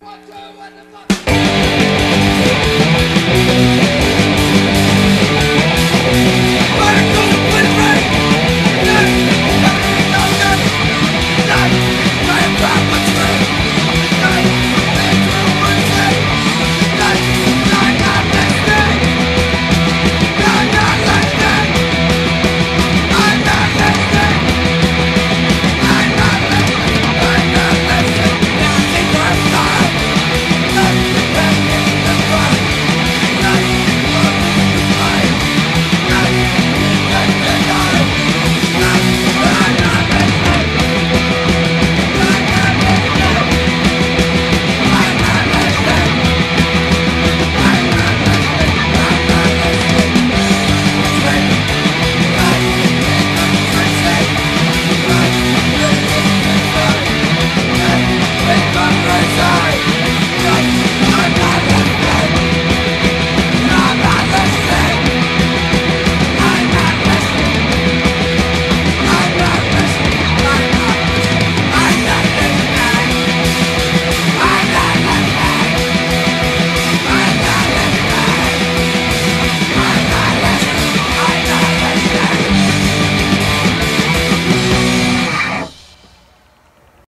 One, two.